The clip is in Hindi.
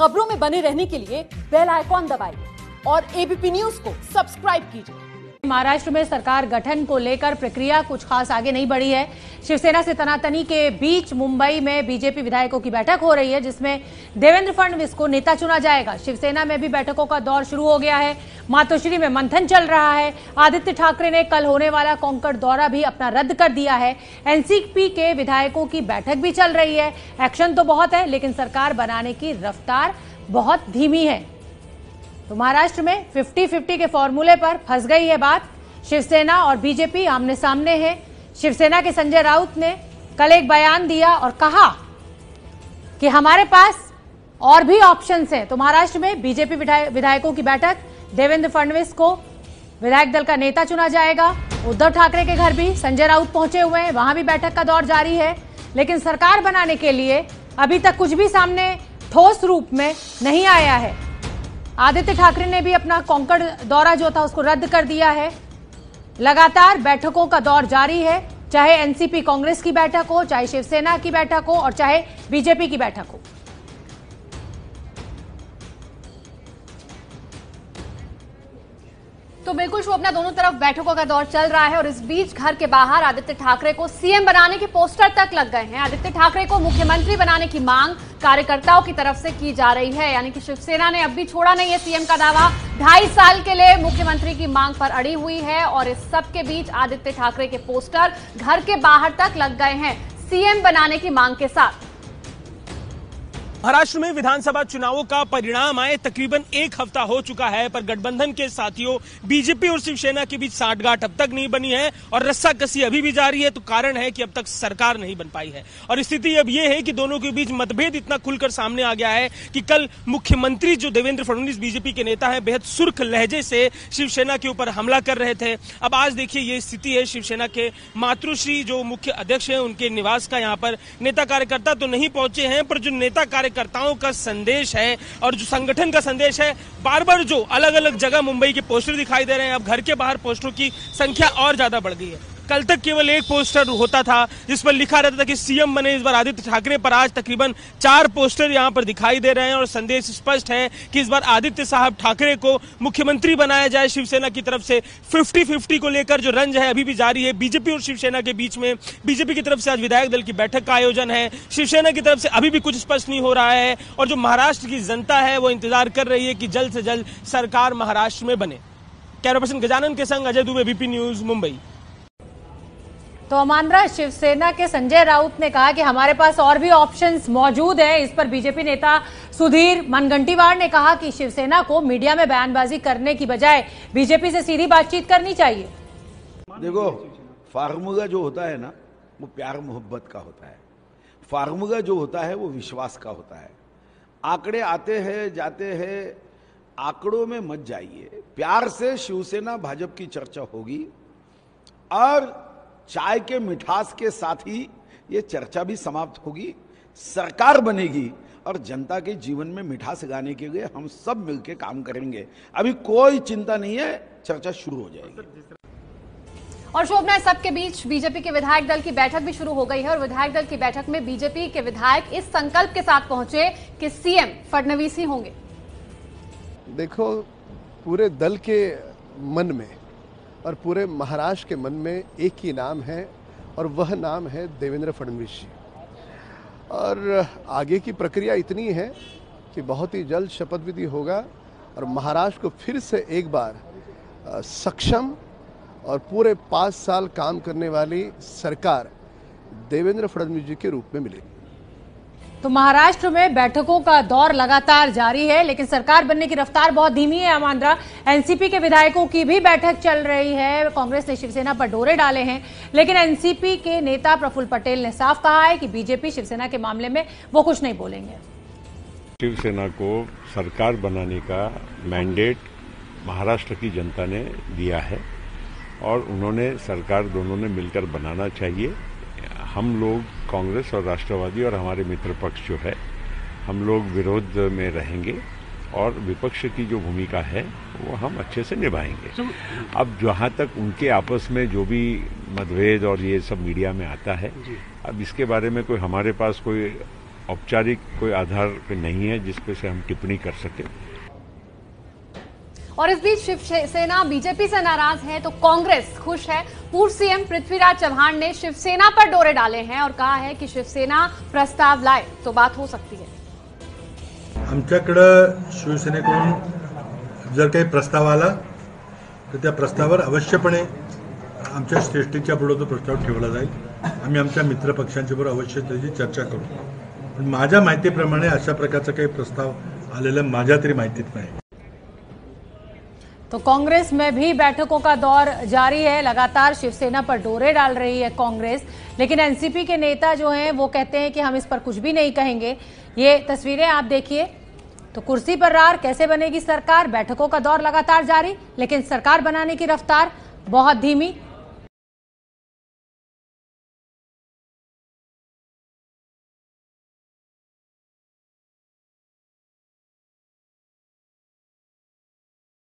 खबरों में बने रहने के लिए बेल आइकॉन दबाइए और एबीपी न्यूज़ को सब्सक्राइब कीजिए। महाराष्ट्र में सरकार गठन को लेकर प्रक्रिया कुछ खास आगे नहीं बढ़ी है। शिवसेना से तनातनी के बीच मुंबई में बीजेपी विधायकों की बैठक हो रही है, जिसमें देवेंद्र फडणवीस को नेता चुना जाएगा। शिवसेना में भी बैठकों का दौर शुरू हो गया है। मातोश्री में मंथन चल रहा है। आदित्य ठाकरे ने कल होने वाला कोंकण दौरा भी अपना रद्द कर दिया है। एनसीपी के विधायकों की बैठक भी चल रही है। एक्शन तो बहुत है, लेकिन सरकार बनाने की रफ्तार बहुत धीमी है। तो महाराष्ट्र में 50-50 के फॉर्मूले पर फंस गई है बात। शिवसेना और बीजेपी आमने सामने है। शिवसेना के संजय राउत ने कल एक बयान दिया और कहा कि हमारे पास और भी ऑप्शन हैं। तो महाराष्ट्र में बीजेपी विधायकों की बैठक, देवेंद्र फडणवीस को विधायक दल का नेता चुना जाएगा। उद्धव ठाकरे के घर भी संजय राउत पहुँचे हुए हैं। वहाँ भी बैठक का दौर जारी है। लेकिन सरकार बनाने के लिए अभी तक कुछ भी सामने ठोस रूप में नहीं आया है। आदित्य ठाकरे ने भी अपना कोंकण दौरा जो था उसको रद्द कर दिया है। लगातार बैठकों का दौर जारी है, चाहे एनसीपी कांग्रेस की बैठक हो, चाहे शिवसेना की बैठक हो, और चाहे बीजेपी की बैठक हो। तो बिल्कुल शो अपना दोनों तरफ़ बैठकों का दौर चल रहा है और इस बीच घर के बाहर आदित्य ठाकरे को सीएम बनाने के पोस्टर तक लग गए हैं। आदित्य ठाकरे को मुख्यमंत्री बनाने की मांग कार्यकर्ताओं की तरफ़ से की जा रही है। यानी कि शिवसेना ने अब भी छोड़ा नहीं है सीएम का दावा। ढाई साल के लिए मुख्यमंत्री की मांग पर अड़ी हुई है और इस सबके बीच आदित्य ठाकरे के पोस्टर घर के बाहर तक लग गए हैं। सीएम बनाने की मांग के साथ। महाराष्ट्र में विधानसभा चुनावों का परिणाम आए तकरीबन एक हफ़्ता हो चुका है, पर गठबंधन के साथियों, बीजेपी और शिवसेना के बीच साठगांठ अब तक नहीं बनी है और रस्सा कसी अभी भी जारी है तो कारण है कि अब तक सरकार नहीं बन पाई है। और स्थिति अब यह है कि दोनों के बीच मतभेद इतना खुलकर सामने आ गया है कि कल मुख्यमंत्री जो देवेंद्र फडणवीस बीजेपी के नेता है, बेहद सुर्ख लहजे से शिवसेना के ऊपर हमला कर रहे थे। अब आज देखिए ये स्थिति है, शिवसेना के मातृश्री जो मुख्य अध्यक्ष है, उनके निवास का यहाँ पर नेता कार्यकर्ता तो नहीं पहुँचे हैं, पर जो नेता कार्य कार्यकर्ताओं का संदेश है और जो संगठन का संदेश है, बार बार जो अलग अलग जगह मुंबई के पोस्टर दिखाई दे रहे हैं। अब घर के बाहर पोस्टरों की संख्या और ज़्यादा बढ़ गई है। कल तक केवल एक पोस्टर होता था, जिस पर लिखा रहता था कि सीएम बने, इस बार आदित्य ठाकरे पर आज तकरीबन चार पोस्टर यहाँ पर दिखाई दे रहे हैं और संदेश स्पष्ट है कि इस बार आदित्य साहब ठाकरे को मुख्यमंत्री बनाया जाए शिवसेना की तरफ़ से। फिफ्टी फिफ्टी को लेकर जो रंज है, अभी भी जारी है। बीजेपी और शिवसेना के बीच में, बीजेपी की तरफ़ से आज विधायक दल की बैठक का आयोजन है। शिवसेना की तरफ़ से अभी भी कुछ स्पष्ट नहीं हो रहा है और जो महाराष्ट्र की जनता है, वो इंतज़ार कर रही है कि जल्द से जल्द सरकार महाराष्ट्र में बने। कैमरा पर्सन गजानन के संग अजय दुबे, बीपी न्यूज़, मुंबई। तो अमानरा शिवसेना के संजय राउत ने कहा कि हमारे पास और भी ऑप्शंस मौजूद हैं। इस पर बीजेपी नेता सुधीर मनगंटीवार ने कहा कि शिवसेना को मीडिया में बयानबाजी करने की बजाय बीजेपी से सीधी बातचीत करनी चाहिए। देखो, फार्मूला जो होता है ना, वो प्यार मोहब्बत का होता है। फार्मूला जो होता है, वो विश्वास का होता है। आंकड़े आते हैं, जाते हैं, आंकड़ों में मत जाइए। प्यार से शिवसेना, भाजपा की चर्चा होगी और चाय के मिठास के साथ ही ये चर्चा भी समाप्त होगी। सरकार बनेगी और जनता के जीवन में मिठास गाने के लिए हम सब मिलकर काम करेंगे। अभी कोई चिंता नहीं है चर्चा शुरू हो जाएगी। और शोभना सबके बीच बीजेपी के विधायक दल की बैठक भी शुरू हो गई है और विधायक दल की बैठक में बीजेपी के विधायक इस संकल्प के साथ पहुँचे कि सीएम फडणवीस ही होंगे। देखो पूरे दल के मन में और पूरे महाराष्ट्र के मन में एक ही नाम है और वह नाम है देवेंद्र फडणवीस जी। और आगे की प्रक्रिया इतनी है कि बहुत ही जल्द शपथ विधि होगा और महाराष्ट्र को फिर से एक बार सक्षम और पूरे पाँच साल काम करने वाली सरकार देवेंद्र फडणवीस जी के रूप में मिलेगी। तो महाराष्ट्र में बैठकों का दौर लगातार जारी है, लेकिन सरकार बनने की रफ्तार बहुत धीमी है अमांद्रा एनसीपी के विधायकों की भी बैठक चल रही है, कांग्रेस ने शिवसेना पर डोरे डाले हैं, लेकिन एनसीपी के नेता प्रफुल्ल पटेल ने साफ़ कहा है कि बीजेपी शिवसेना के मामले में वो कुछ नहीं बोलेंगे। शिवसेना को सरकार बनाने का मैंडेट महाराष्ट्र की जनता ने दिया है, और उन्होंने, सरकार दोनों ने मिलकर बनाना चाहिए। हम लोग कांग्रेस और राष्ट्रवादी और हमारे मित्र पक्ष जो है हम लोग विरोध में रहेंगे और विपक्ष की जो भूमिका है वो हम अच्छे से निभाएँगे। अब जहाँ तक उनके आपस में जो भी मतभेद और ये सब मीडिया में आता है अब इसके बारे में कोई हमारे पास कोई औपचारिक कोई आधार नहीं है जिस पे से हम टिप्पणी कर सके। और इस बीच शिवसेना, बीजेपी से नाराज़ है तो कांग्रेस खुश है। पूर्व सीएम पृथ्वीराज चौहान ने शिवसेना पर डोरे डाले हैं और कहा है कि शिवसेना प्रस्ताव लाए तो बात हो सकती है। आमच्याकडं शिवसेनेकडून जर काही प्रस्ताव आला, तर त्या प्रस्तावावर अवश्यपणे आमच्या श्रेष्ठीच्या पुढे तो प्रस्ताव ठेवला जाईल. आम्ही आमच्या मित्र पक्षांच्या अवश्य त्याची चर्चा करू. पण माझ्या माहितीप्रमाणे अशा प्रकारचा काही प्रस्ताव आलेला माझ्या तरी माहितीत नाही. तो कांग्रेस में भी बैठकों का दौर जारी है। लगातार शिवसेना पर डोरे डाल रही है कांग्रेस। लेकिन एनसीपी के नेता जो हैं, वो कहते हैं कि हम इस पर कुछ भी नहीं कहेंगे। ये तस्वीरें आप देखिए। तो कुर्सी पर रार, कैसे बनेगी सरकार? बैठकों का दौर लगातार जारी, लेकिन सरकार बनाने की रफ्तार बहुत धीमी।